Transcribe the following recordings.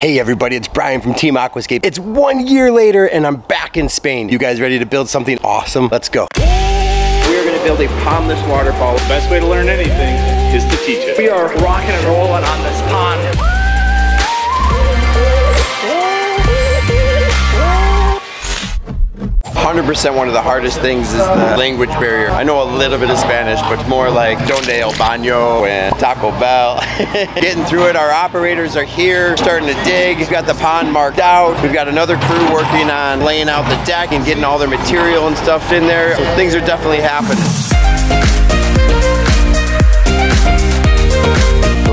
Hey everybody, it's Brian from Team Aquascape. It's one year later and I'm back in Spain. You guys ready to build something awesome? Let's go. We are going to build a pondless waterfall. The best way to learn anything is to teach it. We are rocking and rolling on this 100% one of the hardest things is the language barrier. I know a little bit of Spanish, but more like Donde el Baño and Taco Bell. Getting through it, our operators are here, starting to dig. We've got the pond marked out. We've got another crew working on laying out the deck and getting all their material and stuff in there. So things are definitely happening.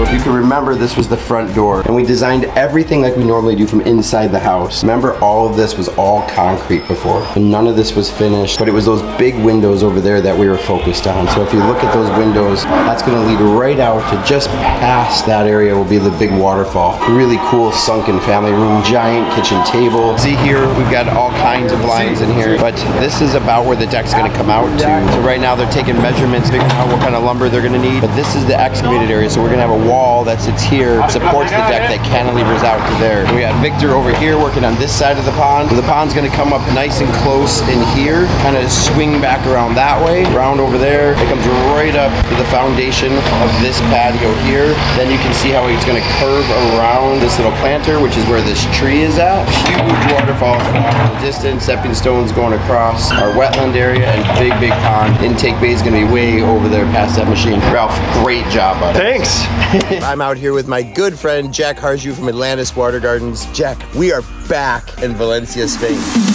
If you can remember, this was the front door. And we designed everything like we normally do from inside the house. Remember, all of this was all concrete before. And none of this was finished, but it was those big windows over there that we were focused on. So if you look at those windows, that's gonna lead right out to just past that area will be the big waterfall. Really cool sunken family room, giant kitchen table. See here, we've got all kinds of lines in here, but this is about where the deck's gonna come out to. So right now they're taking measurements, figuring out what kind of lumber they're gonna need. But this is the excavated area, so we're gonna have a wall that sits here supports the deck that cantilevers out to there. We got Victor over here working on this side of the pond. The pond's gonna come up nice and close in here, kind of swing back around that way, around over there. It comes right up to the foundation of this patio here. Then you can see how it's gonna curve around this little planter, which is where this tree is at. Huge waterfalls in the distance, stepping stones going across our wetland area, and big, big pond. Intake bay is gonna be way over there past that machine. Ralph, great job, buddy. Thanks. I'm out here with my good friend Jaak Harju from Atlantis Water Gardens. Jack, we are back in Valencia, Spain.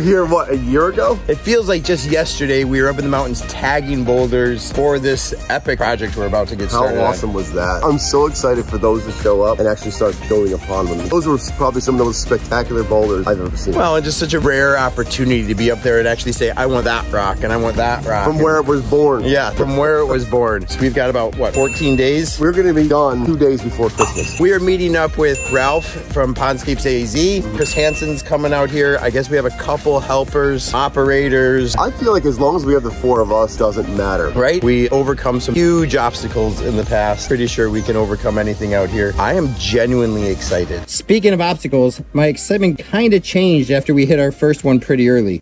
Were here, what, a year ago? It feels like just yesterday we were up in the mountains tagging boulders for this epic project we're about to get started How awesome on. was that? I'm so excited for those to show up and actually start building pond with. Those were probably some of the most spectacular boulders I've ever seen. Well, and just such a rare opportunity to be up there and actually say, I want that rock and I want that rock. From where it was born. Yeah, from where it was born. So we've got about, what, 14 days? We're gonna be done two days before Christmas. We are meeting up with Ralph from Pondscapes AZ. Chris Hansen's coming out here. I guess we have a couple helpers, operators. I feel like as long as we have the four of us, doesn't matter. Right? We overcome some huge obstacles in the past. Pretty sure we can overcome anything out here. I am genuinely excited. Speaking of obstacles, my excitement kind of changed after we hit our first one pretty early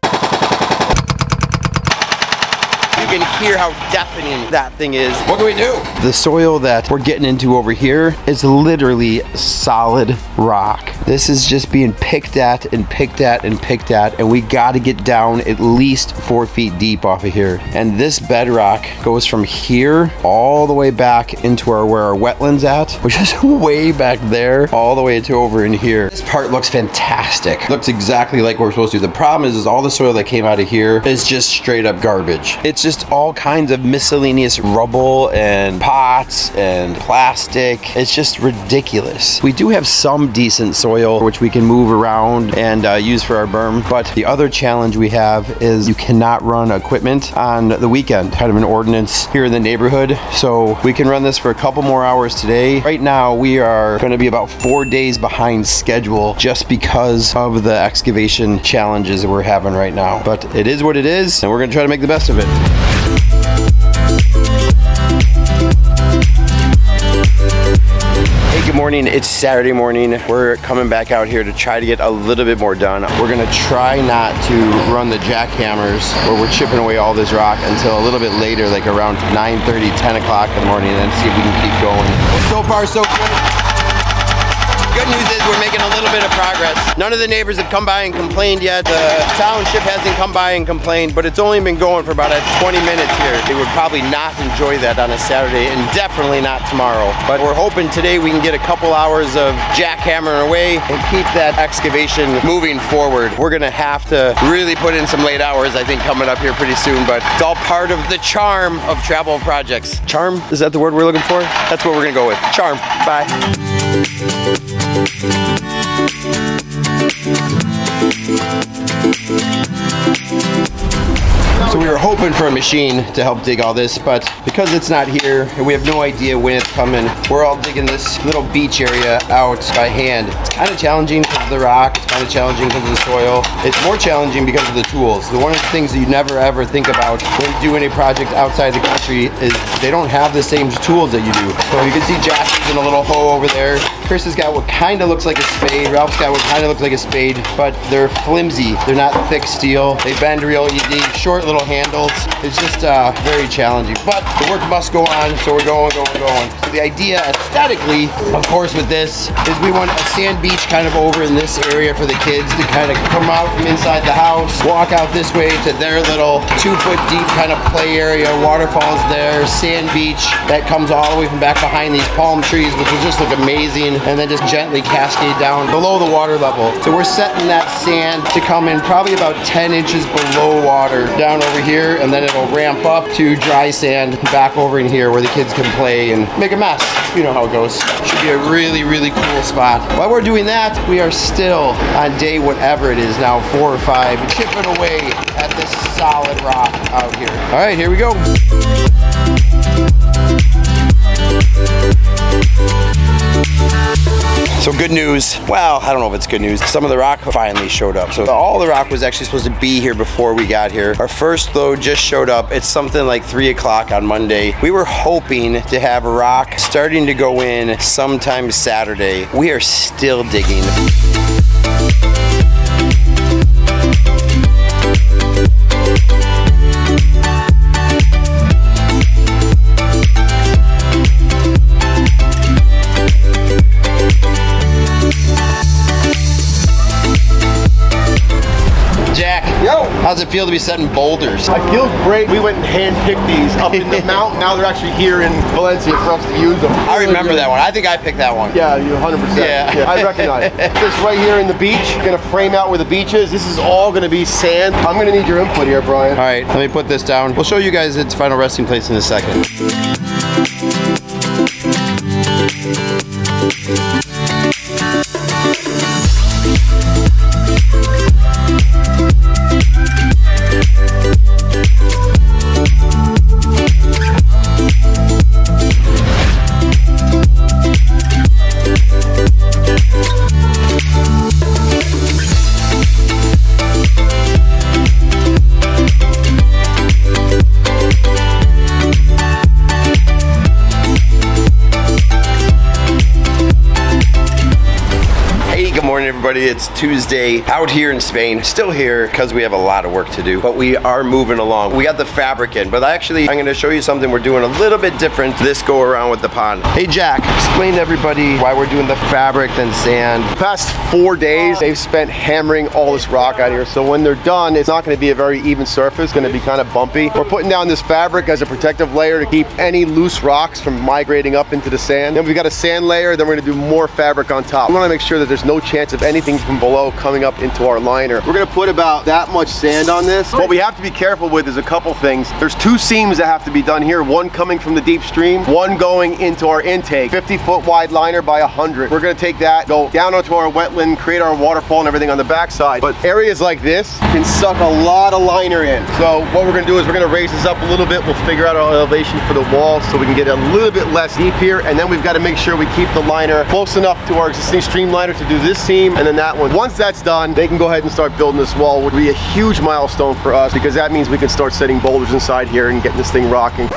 can hear how deafening that thing is. What do we do? The soil that we're getting into over here is literally solid rock. This is just being picked at and picked at and picked at, and we gotta get down at least four feet deep off of here. And this bedrock goes from here all the way back into our where our wetlands at, which is way back there, all the way to over in here. This part looks fantastic. Looks exactly like we're supposed to. The problem is, is all the soil that came out of here is just straight up garbage. It's just just all kinds of miscellaneous rubble and pots and plastic. It's just ridiculous. We do have some decent soil which we can move around and uh, use for our berm, but the other challenge we have is you cannot run equipment on the weekend. Kind of an ordinance here in the neighborhood. So we can run this for a couple more hours today. Right now we are going to be about four days behind schedule just because of the excavation challenges that we're having right now. But it is what it is and we're going to try to make the best of it. Hey, good morning. It's Saturday morning. We're coming back out here to try to get a little bit more done. We're gonna try not to run the jackhammers where we're chipping away all this rock until a little bit later, like around 9.30, 10 o'clock in the morning, and then see if we can keep going. So far, so good news is we're making a little bit of progress. None of the neighbors have come by and complained yet. The township hasn't come by and complained, but it's only been going for about 20 minutes here. They would probably not enjoy that on a Saturday and definitely not tomorrow. But we're hoping today we can get a couple hours of jackhammering away and keep that excavation moving forward. We're gonna have to really put in some late hours, I think, coming up here pretty soon, but it's all part of the charm of travel projects. Charm, is that the word we're looking for? That's what we're gonna go with. Charm, bye. So we were hoping for a machine to help dig all this, but because it's not here and we have no idea when it's coming, we're all digging this little beach area out by hand. It's kind of challenging because of the rock. It's kind of challenging because of the soil. It's more challenging because of the tools. The one of the things that you never ever think about when doing a project outside the country is they don't have the same tools that you do. So you can see Jaak's using a little hoe over there. Chris has got what kind of looks like a spade. Ralph's got what kind of looks like a spade, but they're flimsy. They're not thick steel. They bend real easy. Short little handles. It's just uh, very challenging. But the work must go on, so we're going, going, going. So the idea aesthetically, of course, with this is we want a sand beach kind of over in this area for the kids to kind of come out from inside the house, walk out this way to their little two foot deep kind of play area. Waterfalls there, sand beach that comes all the way from back behind these palm trees, which will just look amazing, and then just gently cascade down below the water level. So we're setting that sand to come in probably about 10 inches below water down over here, and then it'll ramp up to dry sand back over in here where the kids can play and make a mess. You know how it goes. Should be a really, really cool spot. While we're doing that, we are still on day whatever it is now, four or five, chipping away at this solid rock out here. All right, here we go. So good news. Well, I don't know if it's good news. Some of the rock finally showed up. So all the rock was actually supposed to be here before we got here. Our first load just showed up. It's something like three o'clock on Monday. We were hoping to have rock starting to go in sometime Saturday. We are still digging. How's it feel to be setting boulders? I feel great. We went and hand-picked these up in the mountain. Now they're actually here in Valencia for us to use them. I remember that one. I think I picked that one. Yeah, you 100%. Yeah. I recognize it. This right here in the beach, gonna frame out where the beach is. This is all gonna be sand. I'm gonna need your input here, Brian. All right, let me put this down. We'll show you guys its final resting place in a second. Everybody. It's Tuesday out here in Spain. Still here because we have a lot of work to do, but we are moving along. We got the fabric in, but actually, I'm going to show you something we're doing a little bit different this go around with the pond. Hey, Jaak, explain to everybody why we're doing the fabric than sand. The past four days, they've spent hammering all this rock out here. So when they're done, it's not gonna be a very even surface, it's gonna be kind of bumpy. We're putting down this fabric as a protective layer to keep any loose rocks from migrating up into the sand. Then we've got a sand layer, then we're gonna do more fabric on top. We wanna make sure that there's no chance of anything from below coming up into our liner. We're gonna put about that much sand on this. What we have to be careful with is a couple things. There's two seams that have to be done here, one coming from the deep stream, one going into our intake. 50 foot wide liner by 100. We're gonna take that, go down onto our wetland, create our waterfall and everything on the backside. But areas like this can suck a lot of liner in. So what we're gonna do is we're gonna raise this up a little bit. We'll figure out our elevation for the wall so we can get a little bit less deep here. And then we've got to make sure we keep the liner close enough to our existing stream liner to do this seam and then that one. Once that's done, they can go ahead and start building this wall. Would be a huge milestone for us because that means we can start setting boulders inside here and getting this thing rocking.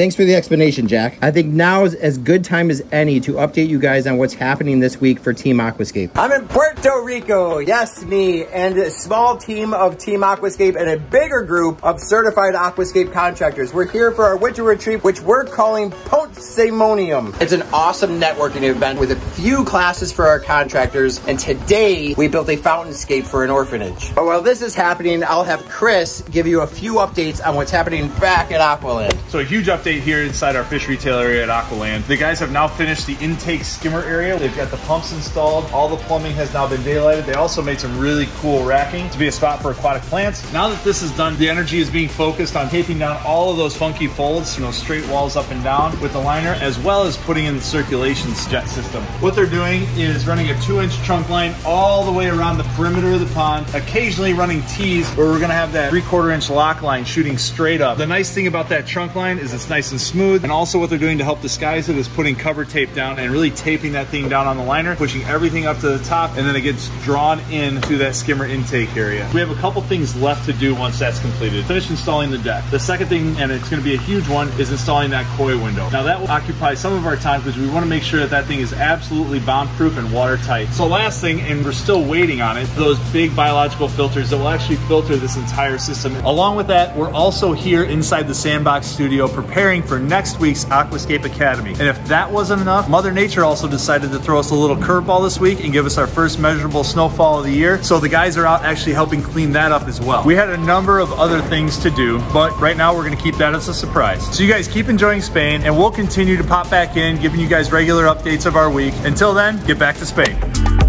Thanks for the explanation, Jaak. I think now is as good time as any to update you guys on what's happening this week for Team Aquascape. I'm in Puerto Rico, yes, me, and a small team of Team Aquascape and a bigger group of certified Aquascape contractors. We're here for our winter retreat, which we're calling Pondemonium. It's an awesome networking event with a few classes for our contractors, and today we built a fountainscape for an orphanage. But while this is happening, I'll have Chris give you a few updates on what's happening back at Aqualand. So a huge update update here inside our fish retail area at Aqualand. The guys have now finished the intake skimmer area. They've got the pumps installed. All the plumbing has now been daylighted. They also made some really cool racking to be a spot for aquatic plants. Now that this is done, the energy is being focused on taping down all of those funky folds, you know, straight walls up and down with the liner, as well as putting in the circulation jet system. What they're doing is running a two inch trunk line all the way around the perimeter of the pond, occasionally running T's where we're gonna have that three quarter inch lock line shooting straight up. The nice thing about that trunk line is it's nice and smooth. And also what they're doing to help disguise it is putting cover tape down and really taping that thing down on the liner, pushing everything up to the top, and then it gets drawn in to that skimmer intake area. We have a couple things left to do once that's completed. Finish installing the deck. The second thing, and it's gonna be a huge one, is installing that koi window. Now that will occupy some of our time because we wanna make sure that that thing is absolutely bomb-proof and watertight. So last thing, and we're still waiting on it, those big biological filters that will actually filter this entire system. Along with that, we're also here inside the Sandbox studio preparing for next week's Aquascape Academy. And if that wasn't enough, Mother Nature also decided to throw us a little curveball this week and give us our first measurable snowfall of the year. So the guys are out actually helping clean that up as well. We had a number of other things to do, but right now we're gonna keep that as a surprise. So you guys keep enjoying Spain and we'll continue to pop back in, giving you guys regular updates of our week. Until then, get back to Spain.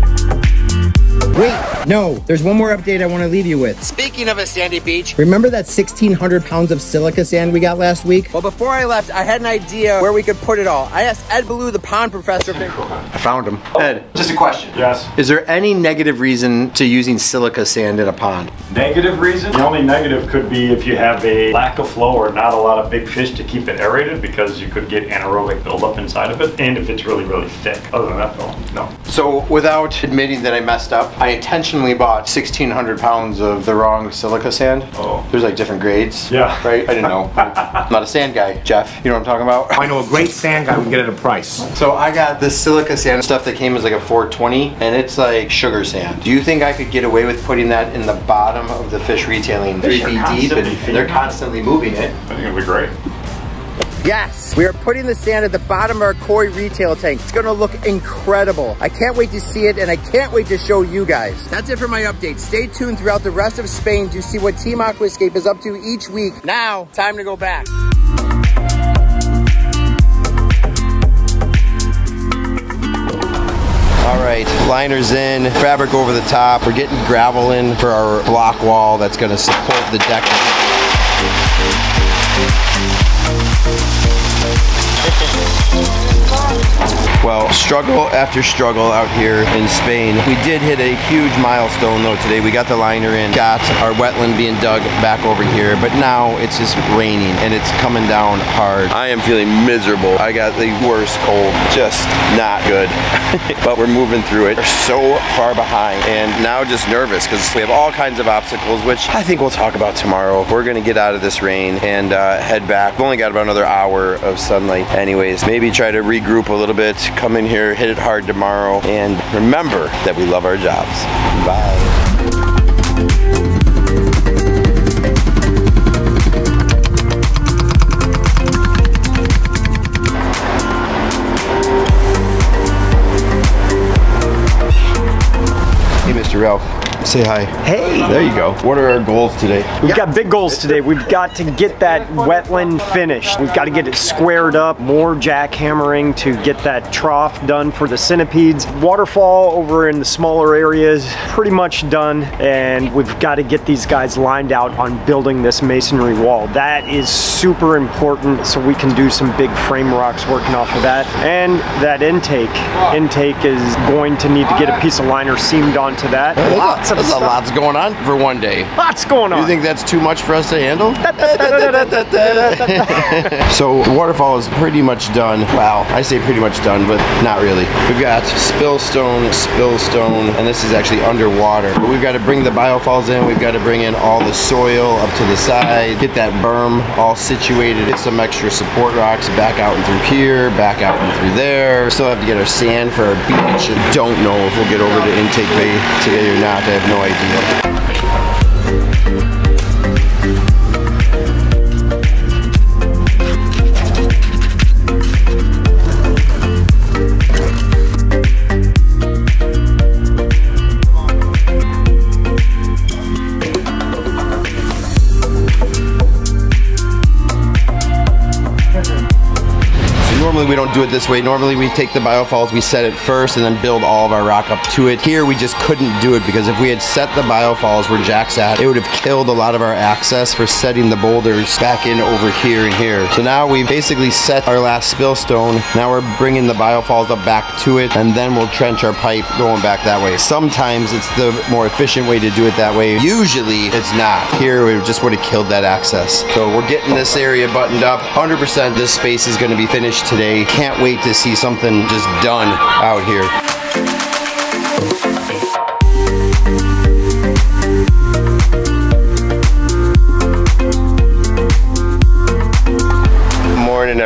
Wait, no, there's one more update I want to leave you with. Speaking of a sandy beach, Remember that 1,600 pounds of silica sand we got last week? well, before I left, I had an idea where we could put it all. I asked Ed Beaulieu, the pond professor. I found him. Ed, just a question. Yes. Is there any negative reason to using silica sand in a pond? Negative reason? The only negative could be if you have a lack of flow or not a lot of big fish to keep it aerated because you could get anaerobic buildup inside of it. And if it's really, really thick. Other than that, though, no. So, without admitting that I messed up, I intentionally bought 1,600 pounds of the wrong silica sand. Oh. There's like different grades. Yeah. Right? I didn't know. I'm not a sand guy, Jeff. You know what I'm talking about? I know a great sand guy we can get it at a price. So I got this silica sand stuff that came as like a 420 and it's like sugar sand. Do you think I could get away with putting that in the bottom of the fish retailing Fish are 3 feet deep and they're constantly moving it? I think it'd be great. Yes, we are putting the sand at the bottom of our koi retail tank. It's gonna look incredible. I can't wait to see it and I can't wait to show you guys. That's it for my update. Stay tuned throughout the rest of Spain to see what Team Aquascape is up to each week. Now, time to go back. All right, liners in, fabric over the top. We're getting gravel in for our block wall that's gonna support the deck. Thank you. Well, struggle after struggle out here in Spain. We did hit a huge milestone though today. We got the liner in, got our wetland being dug back over here, but now it's just raining and it's coming down hard. I am feeling miserable. I got the worst cold, just not good. but we're moving through it. We're so far behind and now just nervous because we have all kinds of obstacles, which I think we'll talk about tomorrow. We're gonna get out of this rain and uh, head back. We've only got about another hour of sunlight anyways. Maybe try to regroup a little bit, come in here, hit it hard tomorrow, and remember that we love our jobs. Bye. Hey, Mr. Ralph. Say hi. Hey. There you go. What are our goals today? We've got big goals today. We've got to get that wetland finished. We've got to get it squared up, more jackhammering to get that trough done for the centipedes. Waterfall over in the smaller areas, pretty much done. And we've got to get these guys lined out on building this masonry wall. That is super important so we can do some big frame rocks working off of that. And that intake. Intake is going to need to get a piece of liner seamed onto that. Oh, Lots of That's a lot's going on for one day. Lots going on. You think that's too much for us to handle? so waterfall is pretty much done. Wow, I say pretty much done, but not really. We've got spill stone, spill stone, and this is actually underwater. But we've got to bring the biofalls in. We've got to bring in all the soil up to the side, get that berm all situated, get some extra support rocks back out and through here, back out and through there. Still have to get our sand for our beach. Don't know if we'll get over to intake bay today or not. I no idea. Do it this way. Normally we take the biofalls, we set it first and then build all of our rock up to it. Here we just couldn't do it because if we had set the biofalls where Jaak's at, it would have killed a lot of our access for setting the boulders back in over here and here. So now we've basically set our last spill stone. Now we're bringing the biofalls up back to it and then we'll trench our pipe going back that way. Sometimes it's the more efficient way to do it that way. Usually it's not. Here we just would have killed that access. So we're getting this area buttoned up. 100% this space is gonna be finished today. Can't wait to see something just done out here.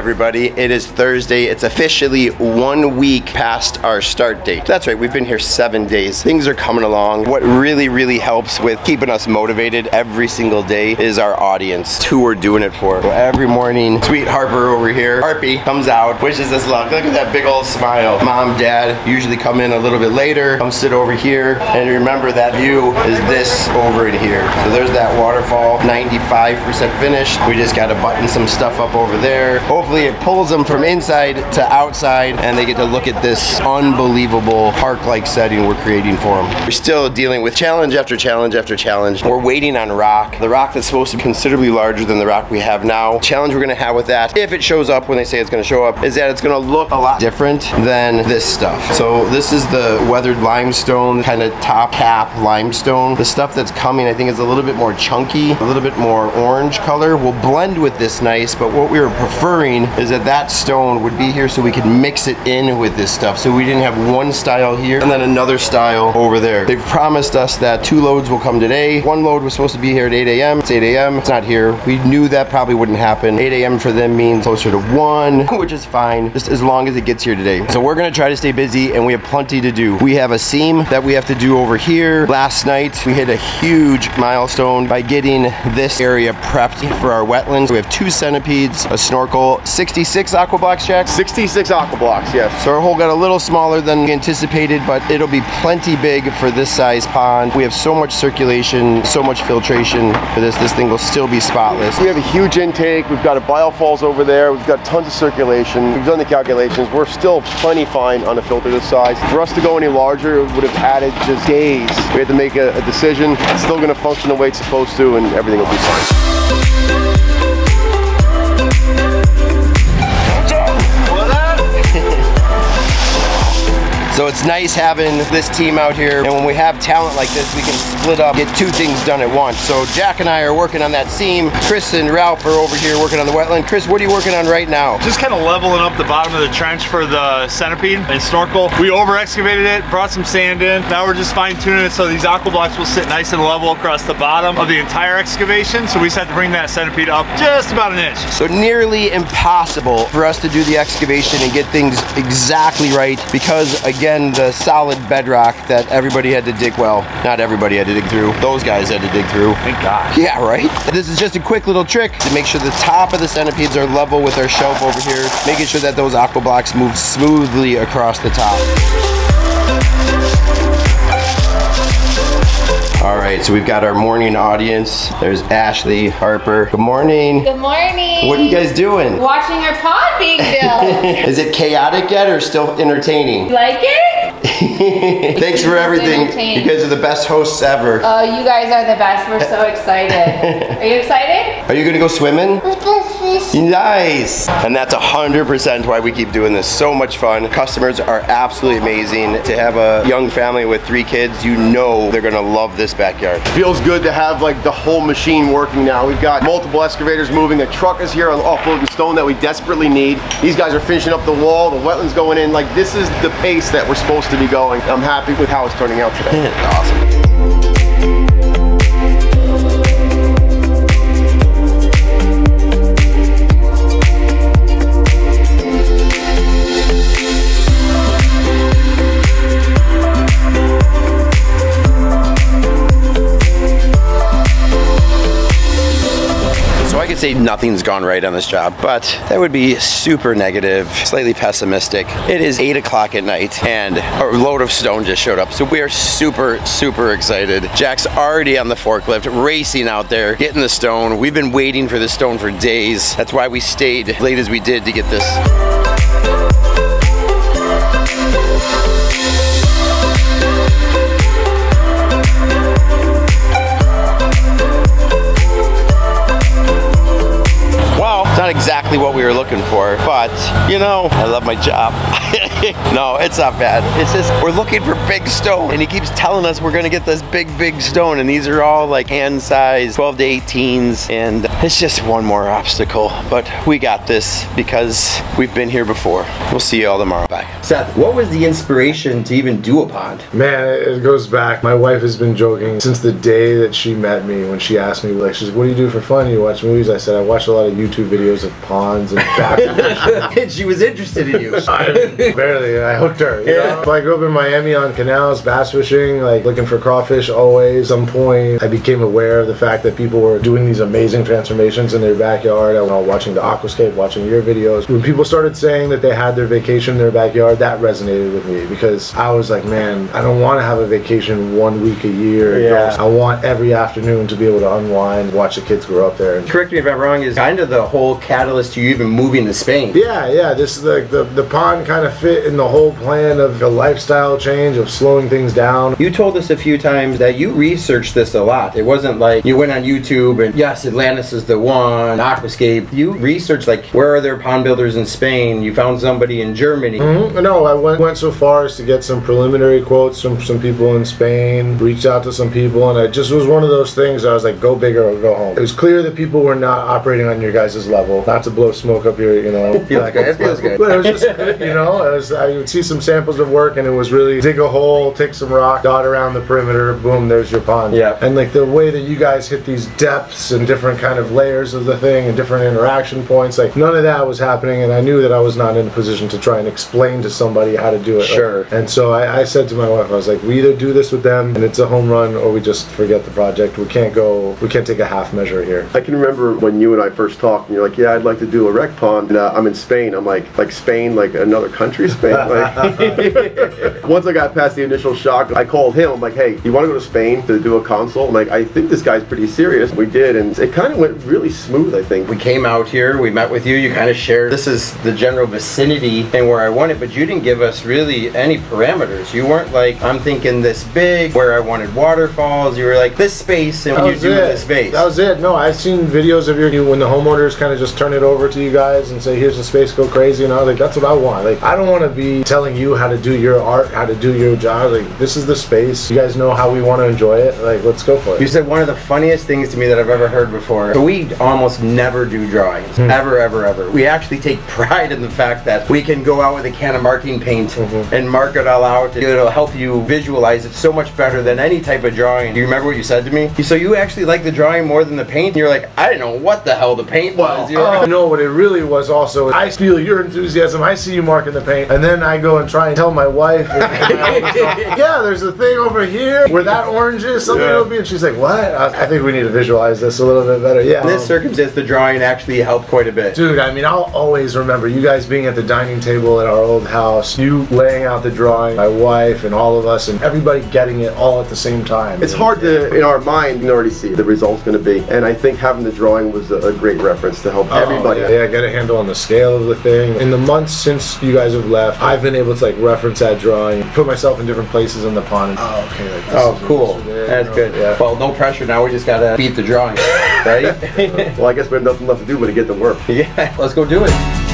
Everybody. It is Thursday. It's officially one week past our start date. That's right, we've been here seven days. Things are coming along. What really, really helps with keeping us motivated every single day is our audience. Who we're doing it for. So every morning, sweet Harper over here, Harpy comes out, wishes us luck. Look at that big old smile. Mom, dad usually come in a little bit later, come sit over here, and remember that view is this over in here. So there's that waterfall, 95% finished. We just got to button some stuff up over there. Hopefully it pulls them from inside to outside and they get to look at this unbelievable park-like setting we're creating for them. We're still dealing with challenge after challenge after challenge. We're waiting on rock. The rock that's supposed to be considerably larger than the rock we have now. Challenge we're gonna have with that, if it shows up when they say it's gonna show up, is that it's gonna look a lot different than this stuff. So this is the weathered limestone, kind of top cap limestone. The stuff that's coming, I think is a little bit more chunky, a little bit more orange color. Will blend with this nice, but what we were preferring is that that stone would be here so we could mix it in with this stuff. So we didn't have one style here and then another style over there. They've promised us that two loads will come today. One load was supposed to be here at 8 a.m. It's 8 a.m. It's not here. We knew that probably wouldn't happen. 8 a.m. for them means closer to 1, which is fine, just as long as it gets here today. So we're gonna try to stay busy and we have plenty to do. We have a seam that we have to do over here. Last night, we hit a huge milestone by getting this area prepped for our wetlands. We have two centipedes, a snorkel, 66 aqua blocks, Jaak? 66 aqua blocks, yes. So our hole got a little smaller than anticipated, but it'll be plenty big for this size pond. We have so much circulation, so much filtration for this. This thing will still be spotless. We have a huge intake. We've got a biofalls over there. We've got tons of circulation. We've done the calculations. We're still plenty fine on a filter this size. For us to go any larger, it would have added just days. We had to make a, a decision. It's still gonna function the way it's supposed to and everything will be fine. It's nice having this team out here. And when we have talent like this, we can split up, get two things done at once. So Jaak and I are working on that seam. Chris and Ralph are over here working on the wetland. Chris, what are you working on right now? Just kind of leveling up the bottom of the trench for the centipede and snorkel. We over excavated it, brought some sand in. Now we're just fine tuning it so these aqua blocks will sit nice and level across the bottom of the entire excavation. So we just have to bring that centipede up just about an inch. So nearly impossible for us to do the excavation and get things exactly right because again, the solid bedrock that everybody had to dig, well, not everybody had to dig through. Those guys had to dig through. Thank God. Yeah, right? This is just a quick little trick to make sure the top of the centipedes are level with our shelf over here, making sure that those aqua blocks move smoothly across the top. All right, so we've got our morning audience. There's Ashley, Harper. Good morning. Good morning. What are you guys doing? Watching our pod being built. Is it chaotic yet or still entertaining? You like it? Thanks for everything. You guys are the best hosts ever. Oh, you guys are the best. We're so excited. Are you excited? Are you gonna go swimming? Nice. And that's 100% why we keep doing this. So much fun. Customers are absolutely amazing. To have a young family with three kids, you know they're gonna love this backyard. Feels good to have like the whole machine working now. We've got multiple excavators moving. A truck is here offloading stone that we desperately need. These guys are finishing up the wall, the wetlands going in. Like this is the pace that we're supposed to be going. I'm happy with how it's turning out today. awesome. could say nothing's gone right on this job, but that would be super negative, slightly pessimistic. It is 8 o'clock at night, and a load of stone just showed up, so we are super, super excited. Jaak's already on the forklift, racing out there, getting the stone. We've been waiting for this stone for days. That's why we stayed late as we did to get this. Not exactly what we were looking for, but you know, I love my job. no, it's not bad. It's just, we're looking for big stone. And he keeps telling us we're gonna get this big, big stone. And these are all like hand size, 12 to 18s. And it's just one more obstacle. But we got this because we've been here before. We'll see you all tomorrow. Bye. Seth, what was the inspiration to even do a pond? Man, it goes back. My wife has been joking since the day that she met me when she asked me, like, she's, what do you do for fun? You watch movies? I said, I watch a lot of YouTube videos of ponds and back. and she was interested in you. I, hooked her. You Yeah. know? I grew up in Miami on canals, bass fishing, like looking for crawfish always. Some point, I became aware of the fact that people were doing these amazing transformations in their backyard. I was watching the aquascape, watching your videos. When people started saying that they had their vacation in their backyard, that resonated with me because I was like, man, I don't want to have a vacation one week a year. Yeah. I want every afternoon to be able to unwind, watch the kids grow up there. Correct me if I'm wrong, is kind of the whole catalyst to you even moving to Spain. Yeah, yeah. This is like the the pond kind of fit in the whole plan of a lifestyle change of slowing things down. You told us a few times that you researched this a lot. It wasn't like you went on YouTube and yes, Atlantis is the one, Aquascape. You researched like where are there pond builders in Spain? You found somebody in Germany. Mhm. No, I went went so far as to get some preliminary quotes from some people in Spain. Reached out to some people, and it just was one of those things. I was like, go bigger or go home. It was clear that people were not operating on your guys' level. Not to blow smoke up here, you know. Feels good. It feels good. But it was just, you know, it was, I would see some samples of work, and it was really dig a hole, take some rock, dot around the perimeter, boom, there's your pond. Yeah. And like the way that you guys hit these depths and different kind of layers of the thing and different interaction points, like none of that was happening, and I knew that I was not in a position to try and explain to somebody how to do it. Sure. And so I, I said to my wife, I was like, we either do this with them and it's a home run, or we just forget the project. We can't go, we can't take a half measure here. I can remember when you and I first talked, and you're like, "Yeah, I'd like to do a rec pond." And, uh, I'm in Spain. I'm like, "Like Spain, like another country, Spain." Like, once I got past the initial shock, I called him. I'm like, "Hey, you want to go to Spain to do a console?" I'm like, "I think this guy's pretty serious." We did, and it kind of went really smooth. I think. We came out here, we met with you, you kind of shared this is the general vicinity and where I want it, but you didn't give us really any parameters. You weren't like, I'm thinking this big, where I wanted waterfalls. You were like, this space and That you was do it. this space. That was it. No, I've seen videos of your you- when the homeowners kind of just turn it over to you guys and say, "Here's the space, go crazy." And I was like, "That's what I want." Like, I don't want to be telling you how to do your art, how to do your job. Like, this is the space. You guys know how we want to enjoy it. Like, let's go for it. You said one of the funniest things to me that I've ever heard before. So we almost never do drawings. Hmm. Ever, ever, ever. We actually take pride in the fact that we can go out with a can of marking paint Mm-hmm. and mark it all out. It'll help you visualize it so much better than any type of drawing. Do you remember what you said to me? So you actually like the drawing more than the paint? And you're like, I didn't know what the hell the paint was. Oh, like, no, what it really was also, I feel your enthusiasm. I see you marking the paint, and then I go and try and tell my wife, yeah, there's a thing over here where that orange is, something Yeah. will be, and she's like, what? I, I think we need to visualize this a little bit better. Yeah. In this circumstance, the drawing actually helped quite a bit. Dude, I mean, I'll always remember you guys being at the dining table at our old house, you laying out the drawing, my wife and all of us, and everybody getting it all at the same time. It's hard to, in our mind, you can already see the result's going to be. And I think having the drawing was a, a great reference to help oh, everybody. Oh, yeah, yeah, get a handle on the scale of the thing. In the months since you guys have left, I've been able to like reference that drawing, put myself in different places in the pond. And, oh, okay. Like, this Oh, is- cool. this That's you know? good. Yeah. Well, no pressure now. We just gotta beat the drawing, right? Well, I guess we have nothing left to do but to get to work. yeah, let's go do it.